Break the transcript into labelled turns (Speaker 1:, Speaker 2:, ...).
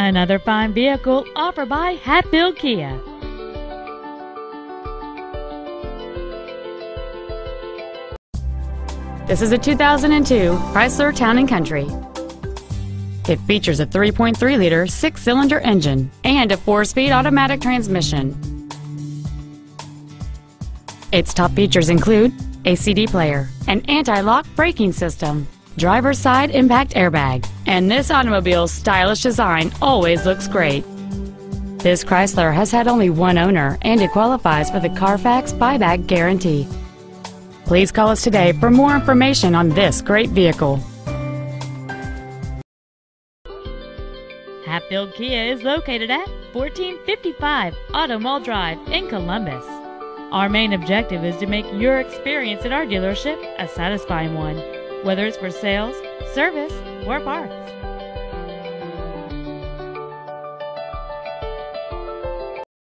Speaker 1: Another fine vehicle offered by Hatfield Kia.
Speaker 2: This is a 2002 Chrysler Town & Country. It features a 3.3-liter six-cylinder engine and a four-speed automatic transmission. Its top features include a CD player, an anti-lock braking system, driver's side impact airbag, and this automobile's stylish design always looks great. This Chrysler has had only one owner and it qualifies for the Carfax buyback guarantee. Please call us today for more information on this great vehicle.
Speaker 1: Hatfield Kia is located at 1455 Auto Mall Drive in Columbus. Our main objective is to make your experience at our dealership a satisfying one, whether it's for sales, service, or parts.